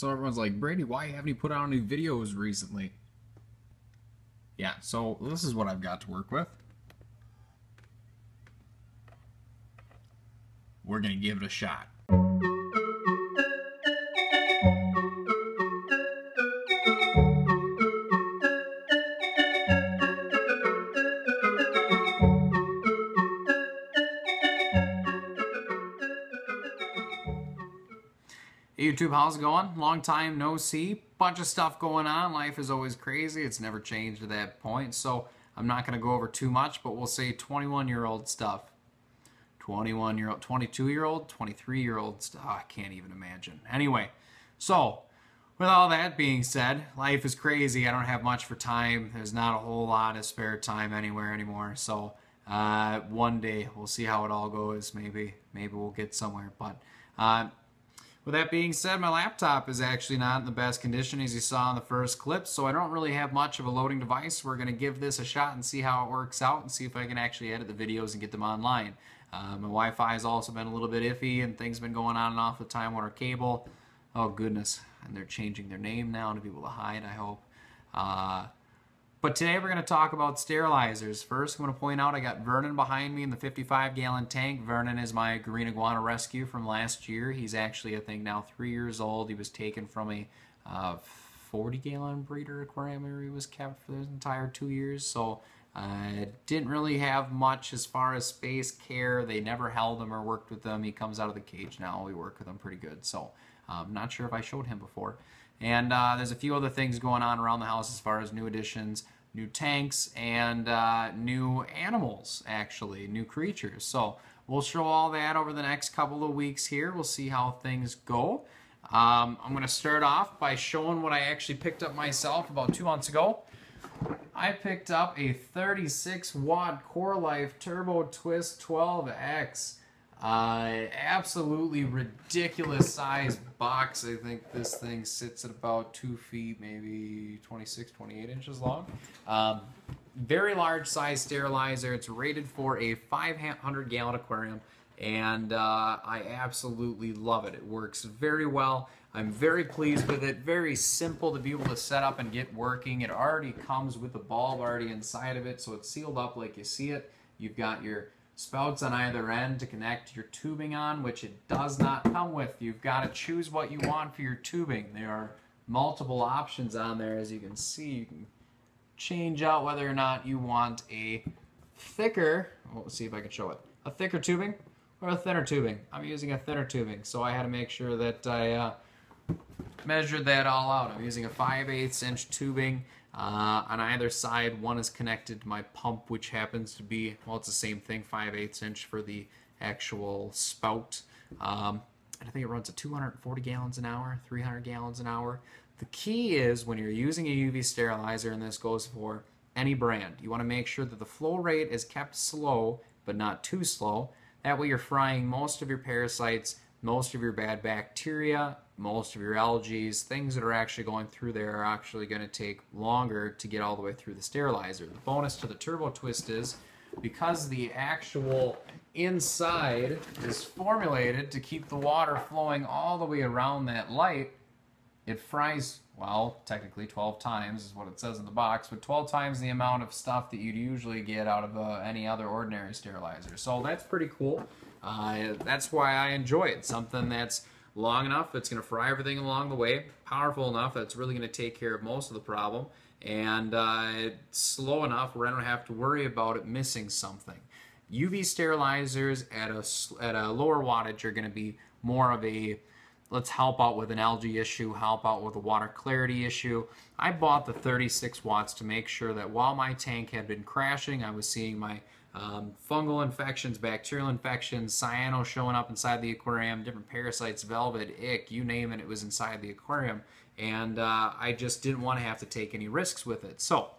So everyone's like, Brady, why haven't you put out any videos recently? Yeah, so this is what I've got to work with. We're going to give it a shot. YouTube, how's it going? Long time no see. Bunch of stuff going on. Life is always crazy. It's never changed at that point. So I'm not going to go over too much, but we'll say 21 year old stuff. 21 year old, 22 year old, 23 year old stuff. Oh, I can't even imagine. Anyway, so with all that being said, life is crazy. I don't have much for time. There's not a whole lot of spare time anywhere anymore. So uh, one day we'll see how it all goes. Maybe, maybe we'll get somewhere. But uh, with that being said, my laptop is actually not in the best condition as you saw in the first clip, so I don't really have much of a loading device. We're going to give this a shot and see how it works out and see if I can actually edit the videos and get them online. Uh, my Wi-Fi has also been a little bit iffy and things have been going on and off with Time Warner Cable. Oh goodness, and they're changing their name now to be able to hide, I hope. Uh, but today we're going to talk about sterilizers. First, I'm going to point out I got Vernon behind me in the 55 gallon tank. Vernon is my green iguana rescue from last year. He's actually, I think, now three years old. He was taken from a uh, 40 gallon breeder aquarium where he was kept for the entire two years. So uh, didn't really have much as far as space care. They never held him or worked with him. He comes out of the cage now. We work with him pretty good. So I'm um, not sure if I showed him before. And uh, there's a few other things going on around the house as far as new additions, new tanks, and uh, new animals, actually, new creatures. So we'll show all that over the next couple of weeks here. We'll see how things go. Um, I'm going to start off by showing what I actually picked up myself about two months ago. I picked up a 36 watt Coralife Turbo Twist 12X. Uh, absolutely ridiculous size box. I think this thing sits at about two feet, maybe 26, 28 inches long. Um, very large size sterilizer. It's rated for a 500 gallon aquarium and uh, I absolutely love it. It works very well. I'm very pleased with it. Very simple to be able to set up and get working. It already comes with the bulb already inside of it, so it's sealed up like you see it. You've got your spouts on either end to connect your tubing on, which it does not come with. You've got to choose what you want for your tubing. There are multiple options on there, as you can see. You can change out whether or not you want a thicker, well, let's see if I can show it, a thicker tubing or a thinner tubing. I'm using a thinner tubing, so I had to make sure that I uh, measured that all out. I'm using a 5 8 inch tubing. Uh, on either side, one is connected to my pump, which happens to be, well, it's the same thing, 5 8 inch for the actual spout. Um, and I think it runs at 240 gallons an hour, 300 gallons an hour. The key is when you're using a UV sterilizer, and this goes for any brand, you want to make sure that the flow rate is kept slow, but not too slow. That way you're frying most of your parasites, most of your bad bacteria, most of your algae, things that are actually going through there are actually going to take longer to get all the way through the sterilizer. The bonus to the Turbo Twist is because the actual inside is formulated to keep the water flowing all the way around that light, it fries, well, technically 12 times is what it says in the box, but 12 times the amount of stuff that you'd usually get out of uh, any other ordinary sterilizer. So that's pretty cool. Uh, that's why I enjoy it. Something that's long enough that's going to fry everything along the way, powerful enough that's really going to take care of most of the problem, and uh, slow enough where I don't have to worry about it missing something. UV sterilizers at a, at a lower wattage are going to be more of a let's help out with an algae issue, help out with a water clarity issue. I bought the 36 watts to make sure that while my tank had been crashing, I was seeing my um, fungal infections, bacterial infections, cyano showing up inside the aquarium, different parasites, velvet, ick, you name it, it was inside the aquarium. And uh, I just didn't want to have to take any risks with it. So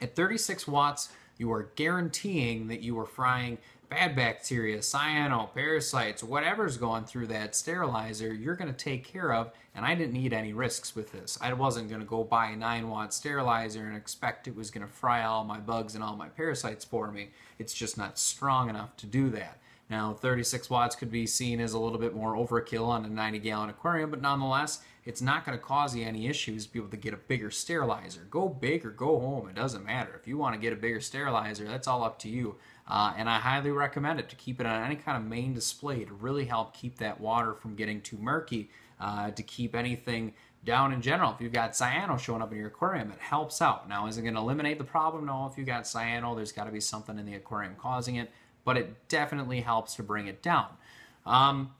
at 36 watts, you are guaranteeing that you are frying bad bacteria, cyano, parasites, whatever's going through that sterilizer, you're going to take care of. And I didn't need any risks with this. I wasn't going to go buy a 9 watt sterilizer and expect it was going to fry all my bugs and all my parasites for me. It's just not strong enough to do that. Now, 36 watts could be seen as a little bit more overkill on a 90 gallon aquarium, but nonetheless, it's not going to cause you any issues to be able to get a bigger sterilizer. Go big or go home, it doesn't matter. If you want to get a bigger sterilizer, that's all up to you. Uh, and I highly recommend it to keep it on any kind of main display to really help keep that water from getting too murky, uh, to keep anything down in general. If you've got cyano showing up in your aquarium, it helps out. Now, is it going to eliminate the problem? No, if you've got cyano, there's got to be something in the aquarium causing it but it definitely helps to bring it down. Um,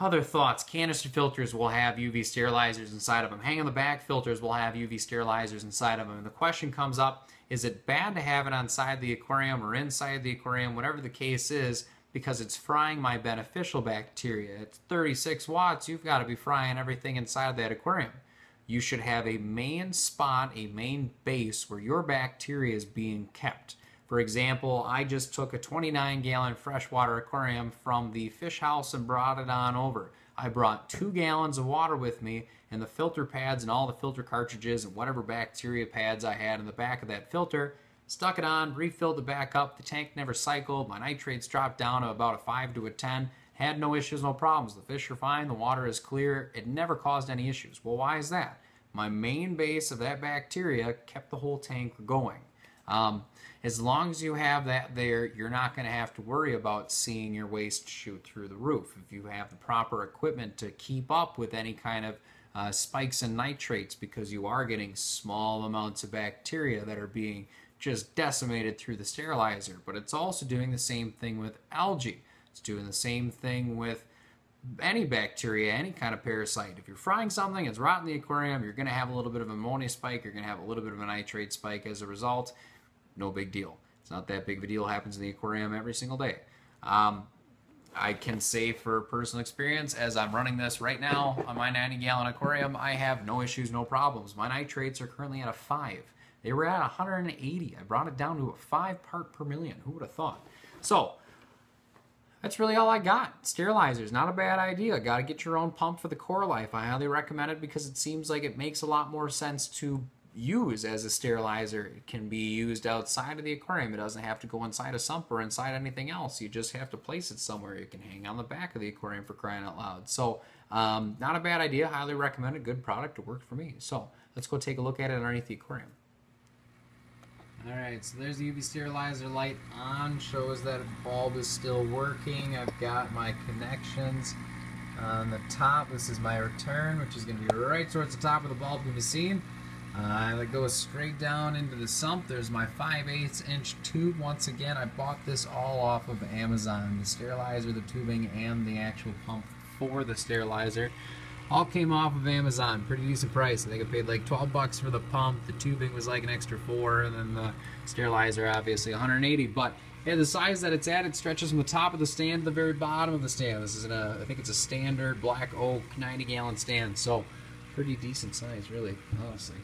other thoughts canister filters will have UV sterilizers inside of them. Hang on the back filters will have UV sterilizers inside of them. And the question comes up is it bad to have it inside the aquarium or inside the aquarium, whatever the case is, because it's frying my beneficial bacteria? At 36 watts, you've got to be frying everything inside of that aquarium. You should have a main spot, a main base where your bacteria is being kept. For example, I just took a 29 gallon freshwater aquarium from the fish house and brought it on over. I brought two gallons of water with me and the filter pads and all the filter cartridges and whatever bacteria pads I had in the back of that filter. Stuck it on, refilled it back up. The tank never cycled. My nitrates dropped down to about a 5 to a 10. Had no issues, no problems. The fish are fine. The water is clear. It never caused any issues. Well, why is that? My main base of that bacteria kept the whole tank going. Um, as long as you have that there, you're not going to have to worry about seeing your waste shoot through the roof. If you have the proper equipment to keep up with any kind of uh, spikes in nitrates because you are getting small amounts of bacteria that are being just decimated through the sterilizer. But it's also doing the same thing with algae. It's doing the same thing with any bacteria, any kind of parasite. If you're frying something, it's rotting the aquarium, you're going to have a little bit of ammonia spike, you're going to have a little bit of a nitrate spike as a result no big deal. It's not that big of a deal. It happens in the aquarium every single day. Um, I can say for personal experience, as I'm running this right now on my 90 gallon aquarium, I have no issues, no problems. My nitrates are currently at a 5. They were at 180. I brought it down to a 5 part per million. Who would have thought? So, that's really all I got. Sterilizers, not a bad idea. Got to get your own pump for the Coralife. I highly recommend it because it seems like it makes a lot more sense to use as a sterilizer. It can be used outside of the aquarium. It doesn't have to go inside a sump or inside anything else. You just have to place it somewhere. You can hang on the back of the aquarium for crying out loud. So um, not a bad idea. Highly recommended. Good product. It worked for me. So let's go take a look at it underneath the aquarium. All right, so there's the UV sterilizer light on, shows that bulb is still working. I've got my connections on the top. This is my return, which is going to be right towards the top of the bulb can be seen. Uh, goes straight down into the sump. There's my 5 8 inch tube. Once again, I bought this all off of Amazon. The sterilizer, the tubing, and the actual pump for the sterilizer. All came off of Amazon. Pretty decent price. I think I paid like 12 bucks for the pump. The tubing was like an extra 4 and then the sterilizer obviously 180 But yeah, the size that it's at, it stretches from the top of the stand to the very bottom of the stand. This is a, I think it's a standard black oak 90 gallon stand. So pretty decent size, really, honestly.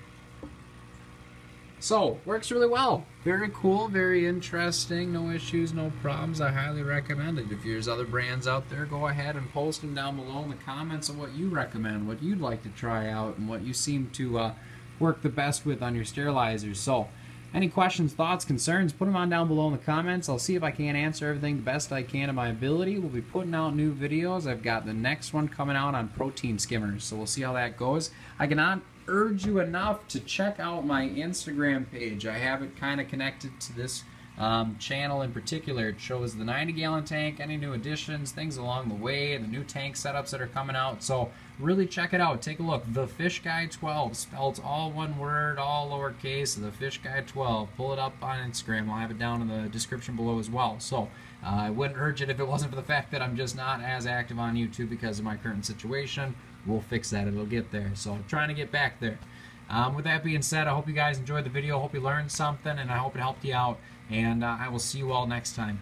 So, works really well. Very cool, very interesting. No issues, no problems. I highly recommend it. If there's other brands out there, go ahead and post them down below in the comments of what you recommend, what you'd like to try out, and what you seem to uh, work the best with on your sterilizers. So, any questions, thoughts, concerns, put them on down below in the comments. I'll see if I can answer everything the best I can in my ability. We'll be putting out new videos. I've got the next one coming out on protein skimmers, so we'll see how that goes. I cannot urge you enough to check out my Instagram page. I have it kind of connected to this um, channel in particular. It shows the 90 gallon tank, any new additions, things along the way, the new tank setups that are coming out. So really check it out. Take a look. The Fish Guy 12, spelled all one word, all lowercase, the Fish Guy 12. Pull it up on Instagram. I'll have it down in the description below as well. So uh, I wouldn't urge it if it wasn't for the fact that I'm just not as active on YouTube because of my current situation. We'll fix that. It'll get there. So I'm trying to get back there. Um, with that being said, I hope you guys enjoyed the video. I hope you learned something, and I hope it helped you out. And uh, I will see you all next time.